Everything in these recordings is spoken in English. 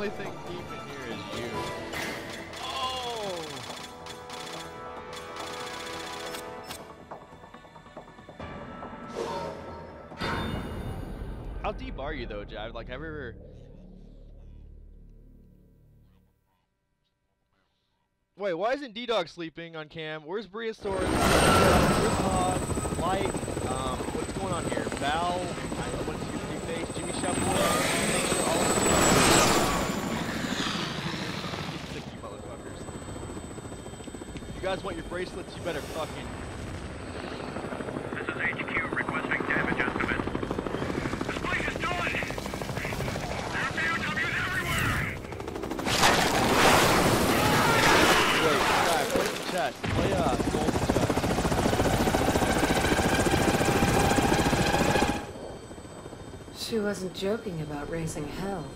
only thing deep in here is you. Oh! How deep are you though, Jav? Like, ever... Wait, why isn't D-Dog sleeping on cam? Where's Briasaurus? Where's? Light? Um, what's going on here? Val? I- What's your face? Jimmy? Make sure all of you... Sick, you motherfuckers. If you guys want your bracelets, you better fucking... This is HQ requesting damage estimate. This place is done! There are BOWs everywhere! Wait, Jav, play the chest. Play, uh, Golden Chest. She wasn't joking about raising hell.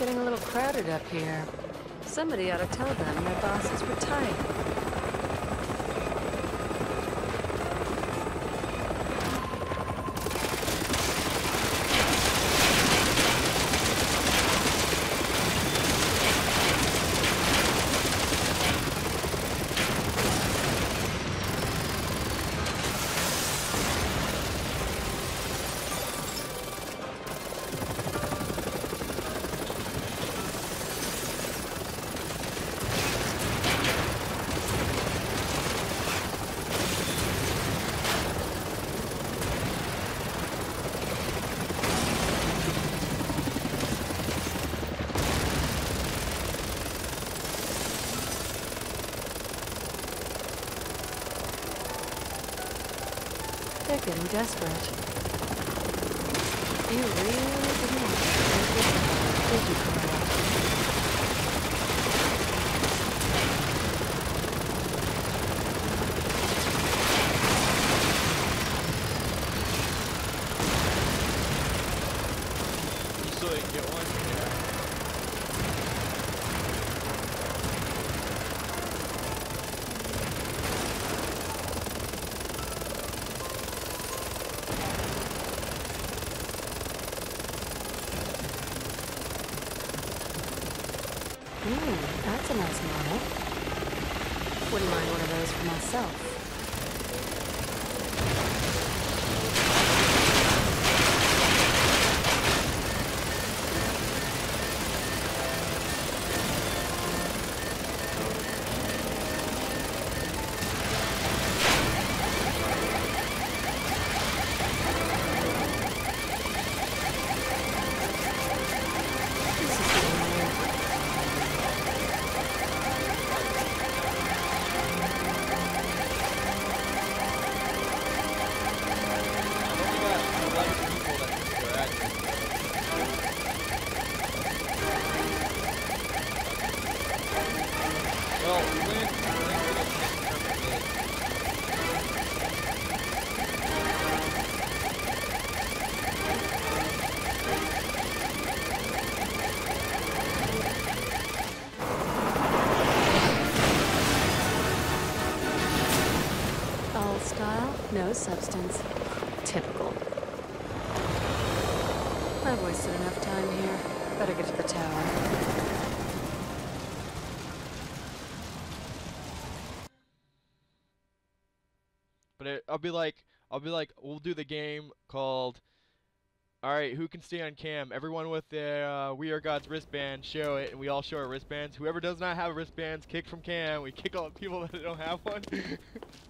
Getting a little crowded up here. Somebody ought to tell them their bosses were tight. They're getting desperate. You really didn't want to did you, Cora? You get one? Yeah. Ooh, that's a nice model. Wouldn't mind one of those for myself. Substance. Typical. I've wasted enough time here. Better get to the tower. But it, I'll be like, I'll be like, we'll do the game called. All right, who can stay on cam? Everyone with the uh, We Are God's wristband, show it, and we all show our wristbands. Whoever does not have wristbands, kick from cam. We kick all the people that don't have one.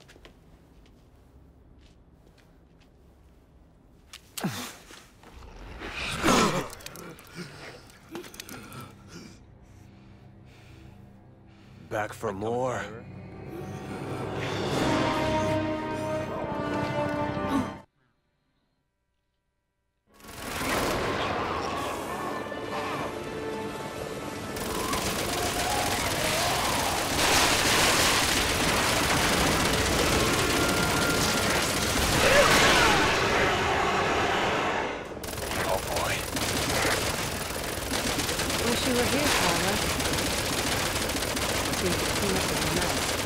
Back for more. So you could clean up your mess.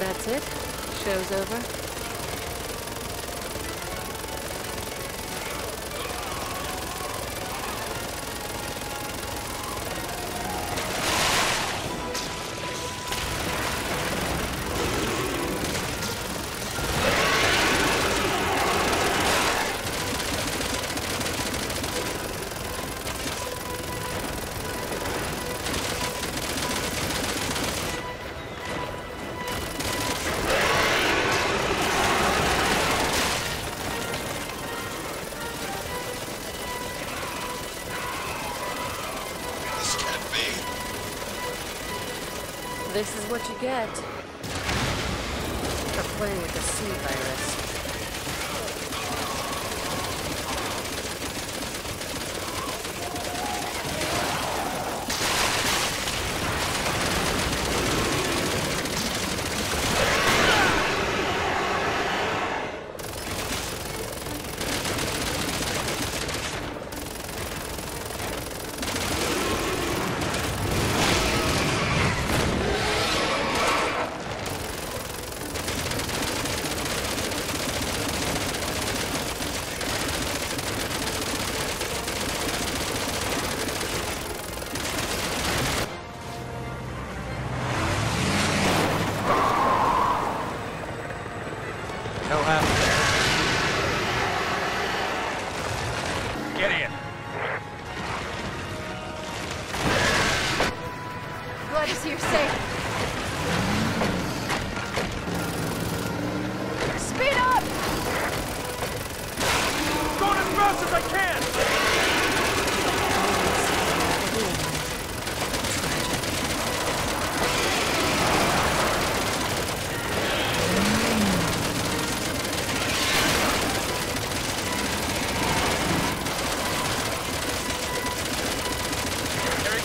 That's it? Show's over? What you get. For playing with the sea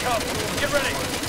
Comes. Get ready.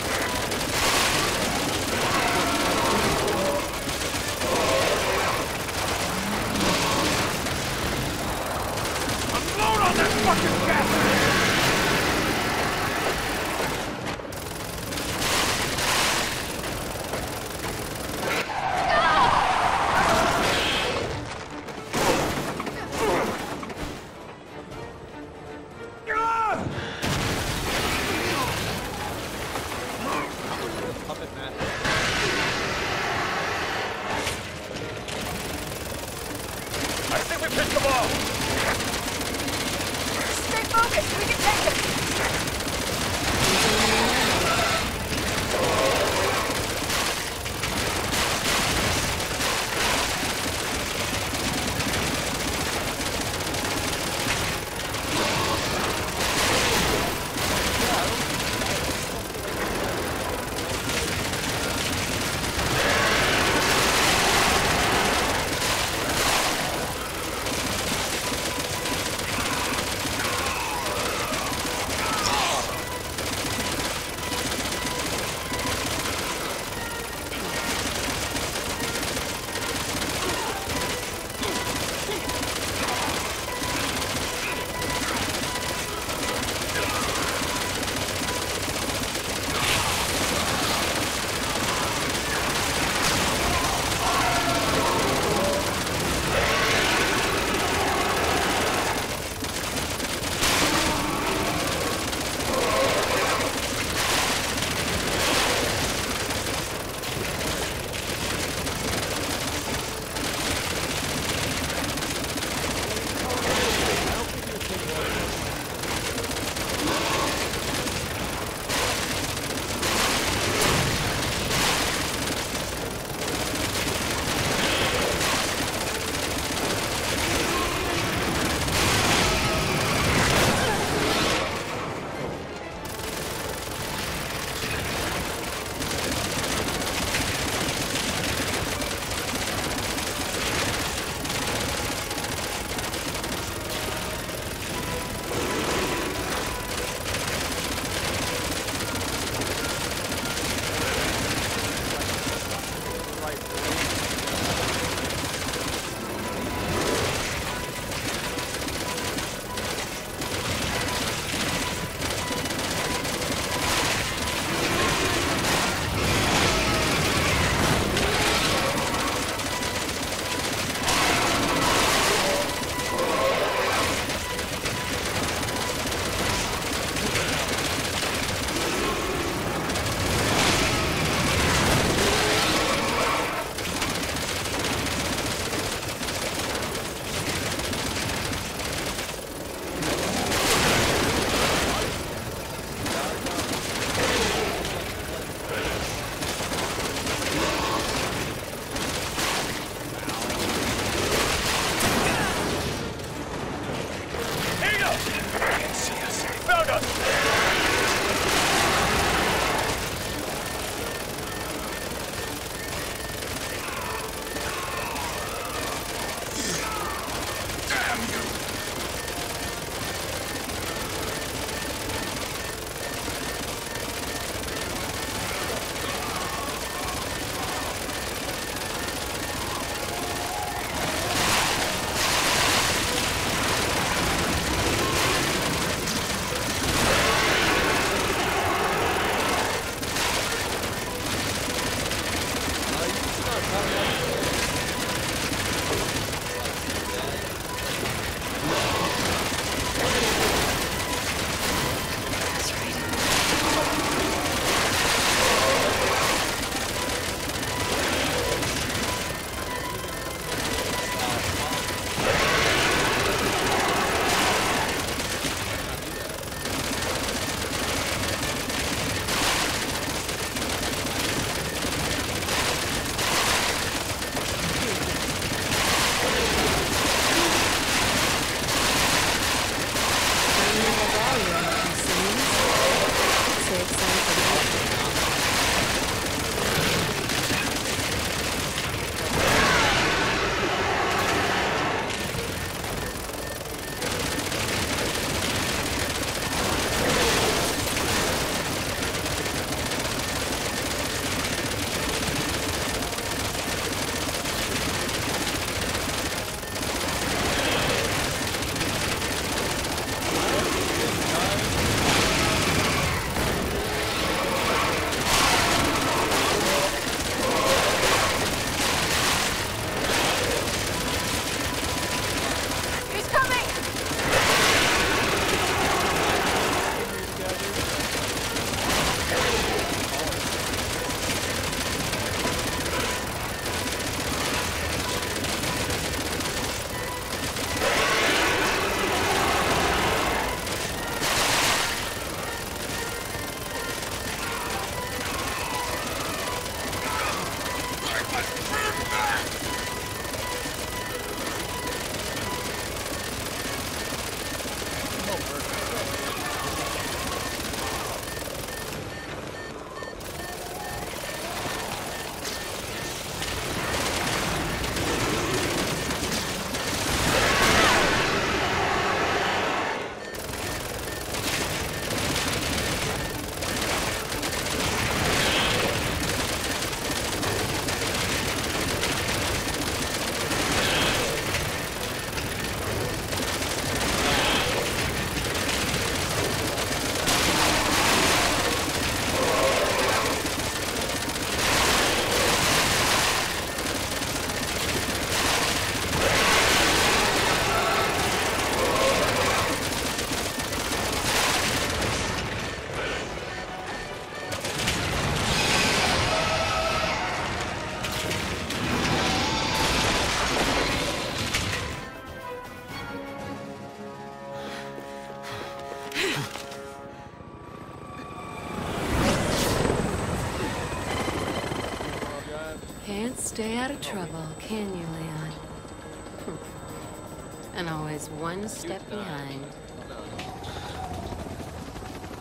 One step behind. No.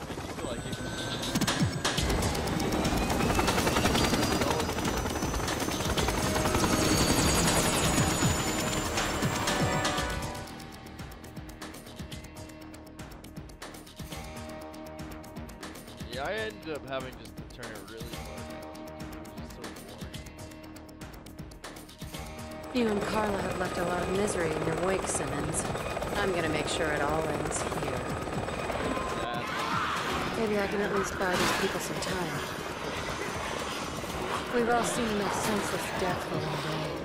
Makes you feel like you. Yeah, I ended up having just to turn it really far down. It was just so. You and Carla have left a lot of misery in your wake, Simmons. I'm gonna make sure it all ends here. Maybe I can at least buy these people some time. We've all seen enough senseless death one day.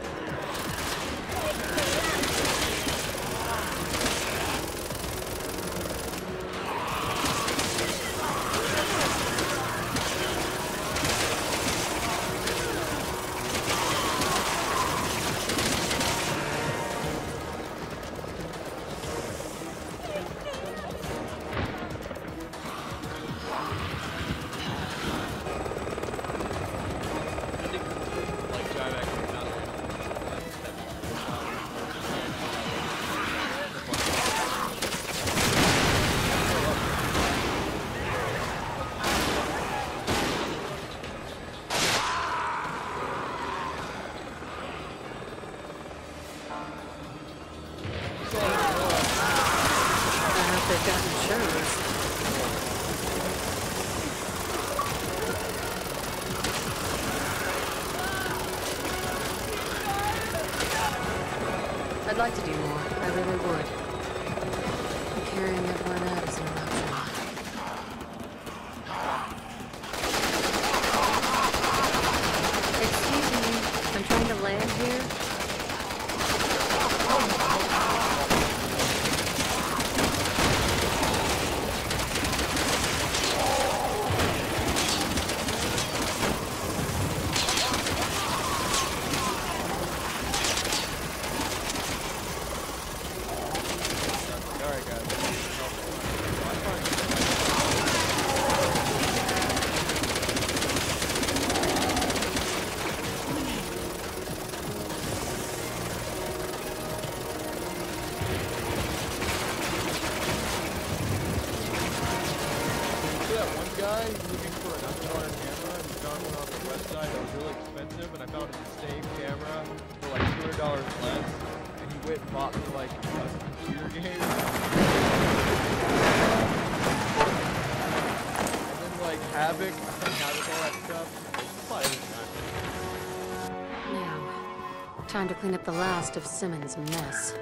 Time to clean up the last of Simmons' mess.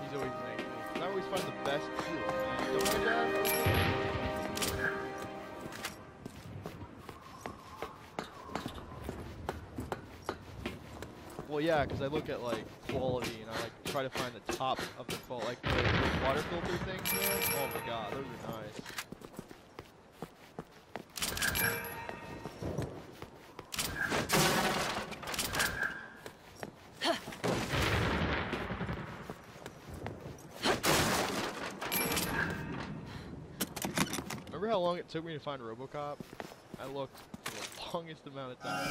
He's always making. I always find the best Well, yeah, because I look at like quality and I like try to find the top of the quality, like the water filter things. Man. Oh my god, those are nice. Remember how long it took me to find RoboCop? I looked for the longest amount of time.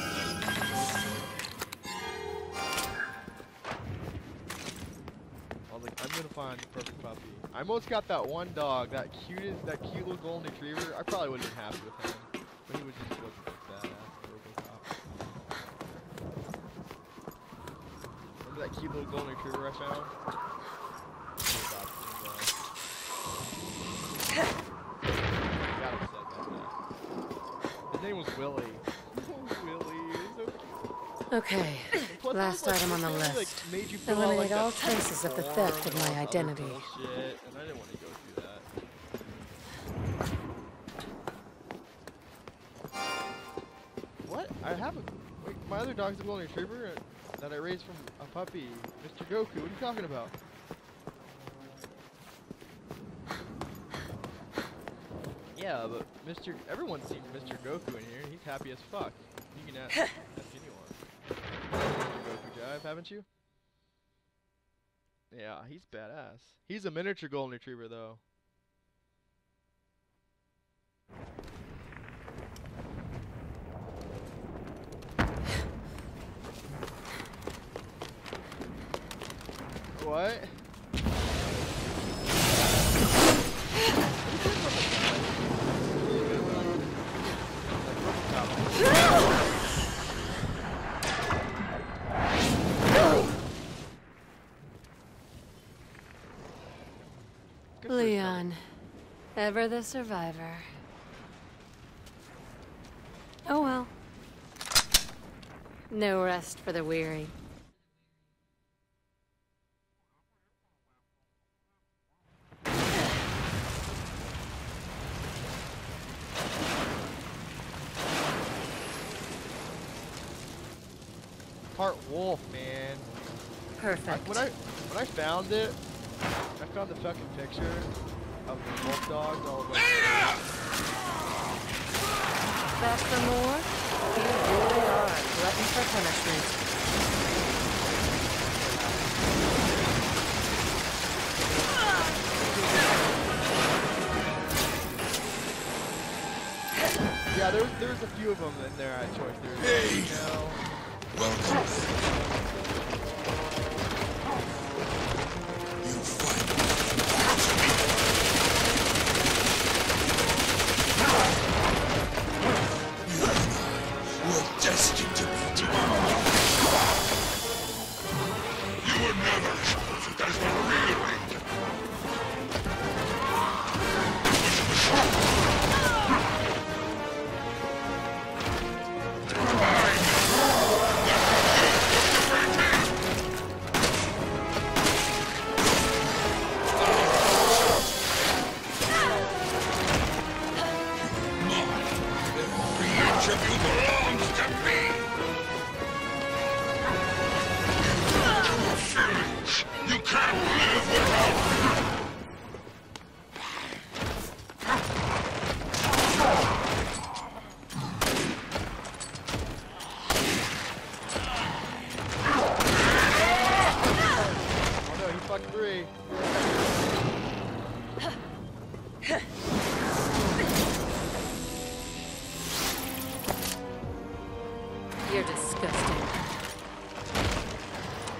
I was like, I'm gonna find the perfect puppy. I almost got that one dog, that cutest, that cute little golden retriever. I probably wouldn't have been happy with him, but he was just looking like RoboCop. Remember that cute little golden retriever I found? Got upset about that. His name was Willie. Willie, he was so cute. Okay, last item on the like, really, like, list. made you fill out, like, Eliminate all traces of the theft of my all that other identity. bullshit, and I didn't want to go through that. What? I have a. Wait, my other dog's a golden retriever uh, that I raised from a puppy, Mr. Goku. What are you talking about? Yeah, but Mr. Everyone's seen Mr. Goku in here. He's happy as fuck. You can ask, ask drive, haven't you? Yeah, he's badass. He's a miniature golden retriever, though. what? Ever the survivor. Oh well. No rest for the weary. Part wolf, man. I, Perfect. when I when I found it, I found the fucking picture of the wolf dogs all over. Back for more? You really are glutton for punishment. Yeah, there's there's a few of them in there at choice. There's, know, Welcome.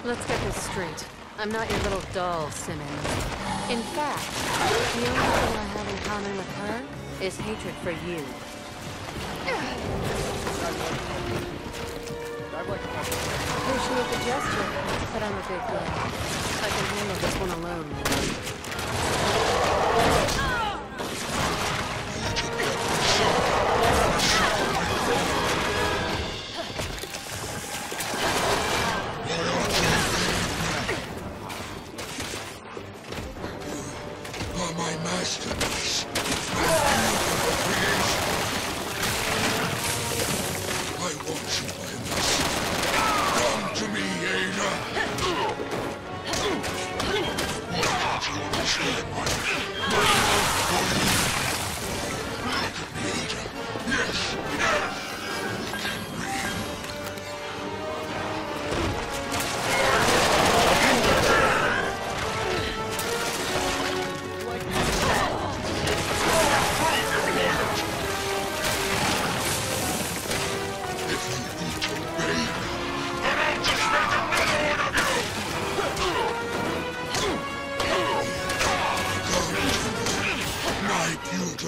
Let's get this straight. I'm not your little doll, Simmons. In fact, the only thing I have in common with her is hatred for you. Appreciate the gesture, but I'm a big girl. I can handle this one alone,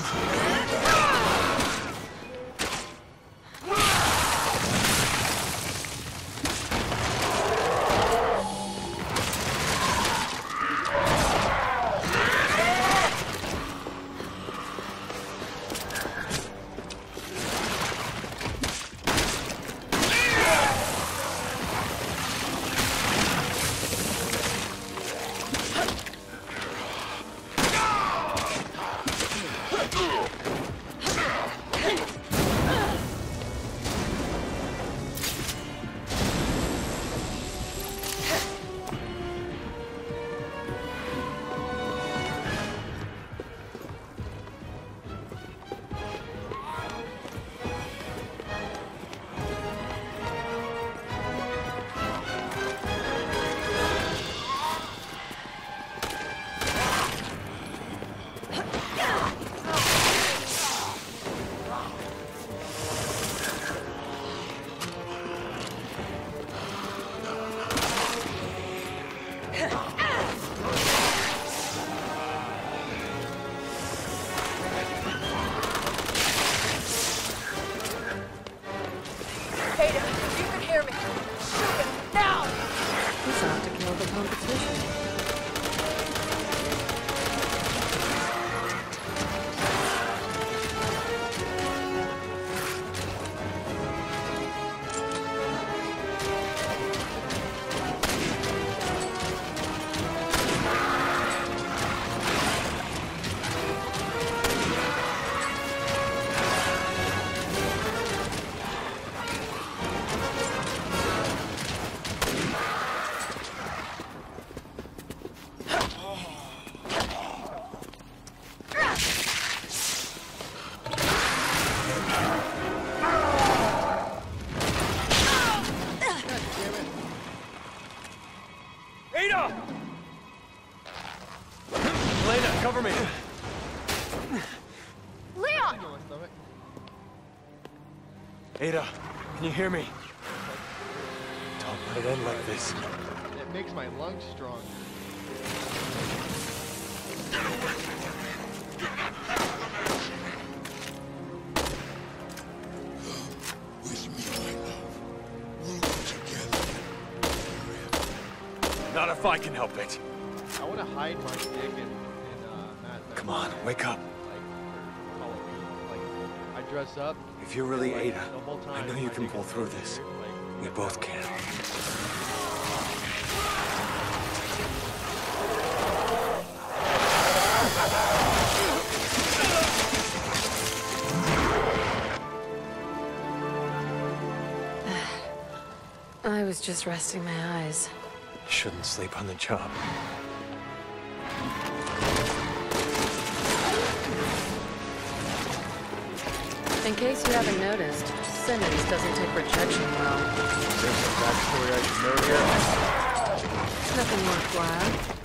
Thank. Ada, you can hear me. Shoot him, now! He's out to kill the competition. Hear me? Don't let it end like this. It makes my lungs strong. With me, my love. We'll go together. Forever. Not if I can help it. I want to hide my dick in, in uh, Matt. Matt Come on, wake up. Dress up. If you're really like, Ada, I know you can pull through this. Like, We both can. I was just resting my eyes. Shouldn't sleep on the job. In case you haven't noticed, Simmons doesn't take rejection well. There's some backstory I should know here. Nothing worthwhile.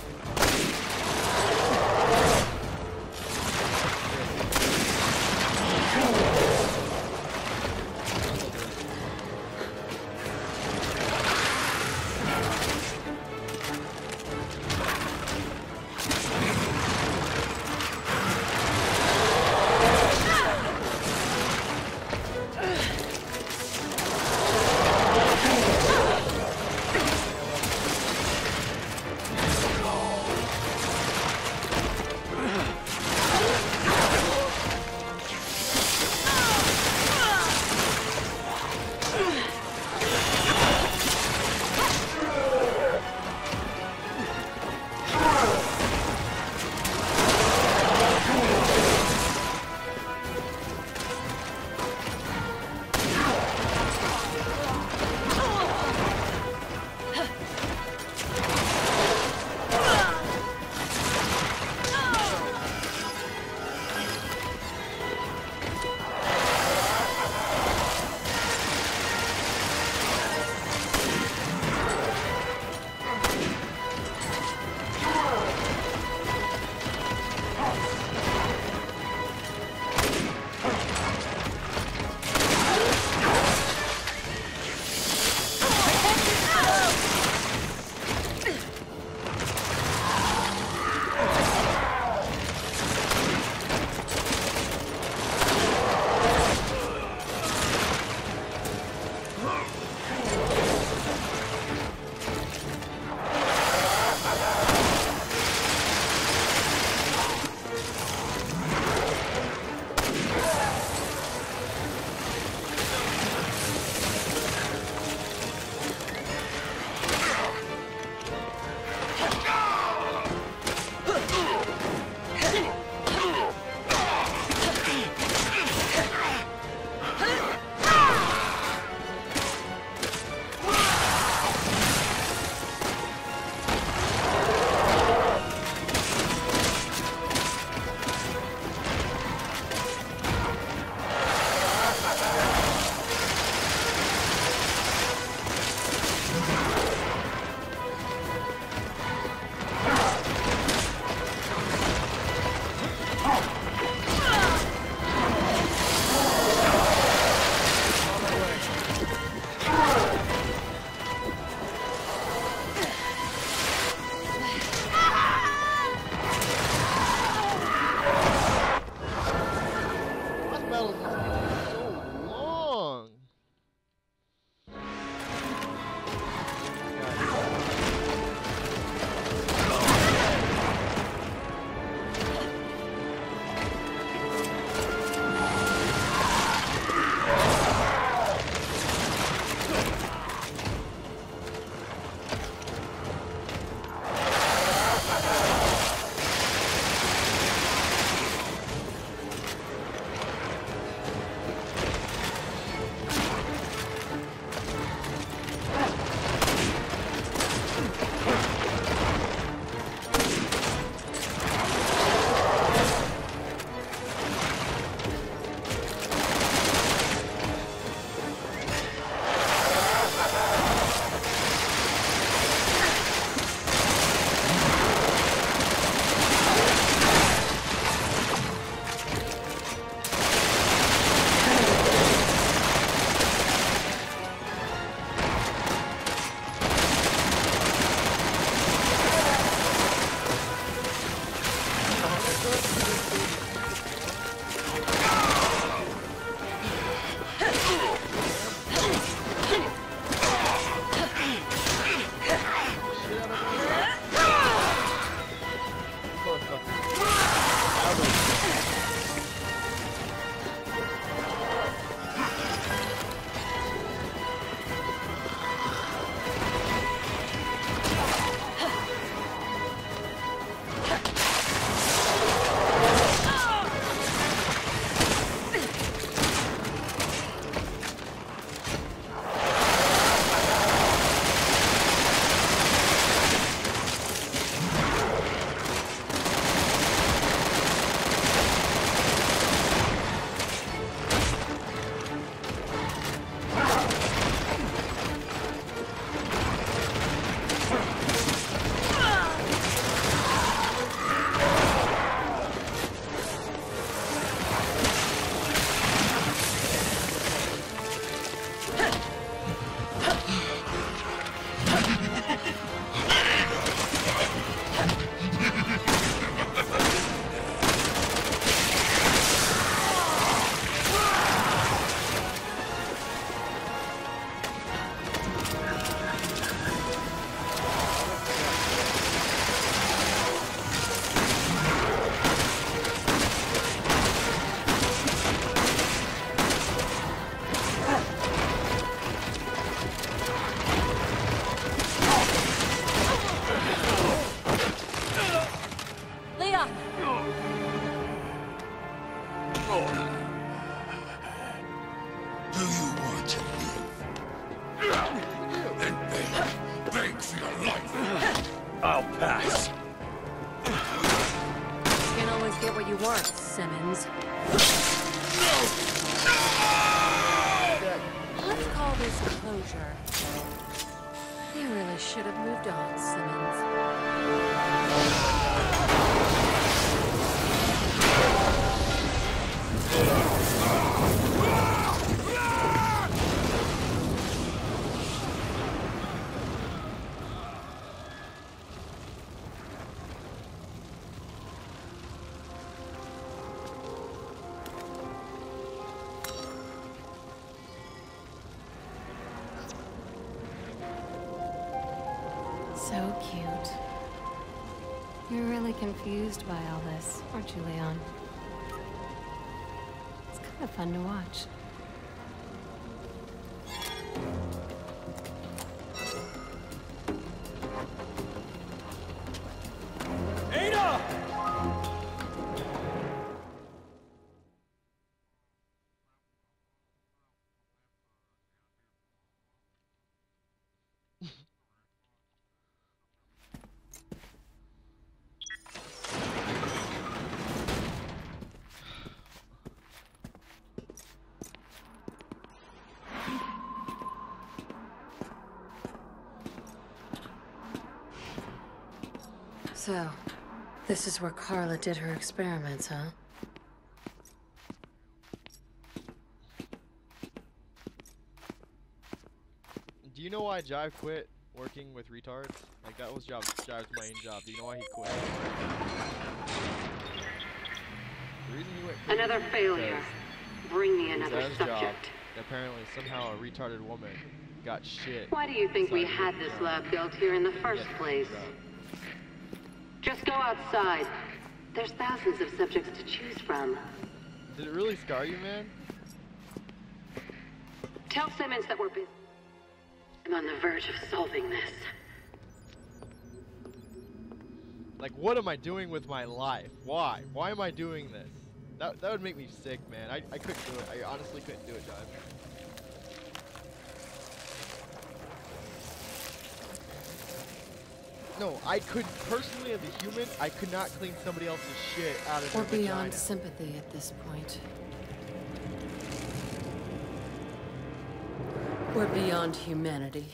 Do you want to live? Then beg, beg for your life. I'll pass. You can't always get what you want, Simmons. Confused by all this, aren't you, Leon? It's kind of fun to watch. So, this is where Carla did her experiments, huh? Do you know why Jive quit working with retards? Like that was Jive, Jive's main job. Do you know why he quit? The reason he went Another failure. Bring me it was another Zaz's job. subject. Apparently, somehow a retarded woman got shit. Why do you think we had this job. lab built here in the first place? job. Go outside. There's thousands of subjects to choose from. Did it really scar you, man? Tell Simmons that we're busy. I'm on the verge of solving this. Like, what am I doing with my life? Why? Why am I doing this? That, that would make me sick, man. I, I couldn't do it. I honestly couldn't do it, Jive. No, I could personally, as a human, I could not clean somebody else's shit out of We're beyond vagina. sympathy at this point. We're beyond humanity.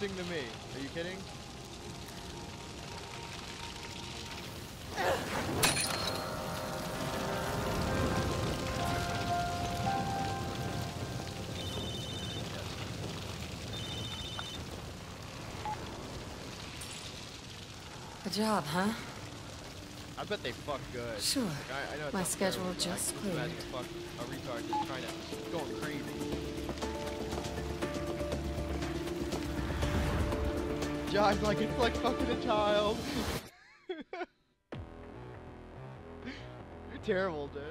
Interesting than me. Are you kidding? A job, huh? I bet they fuck good. Sure. Like, I, I know My schedule just can imagine cleared. fuck a retard just trying to going crazy. Josh, like it's like fucking a child. You're terrible, dude.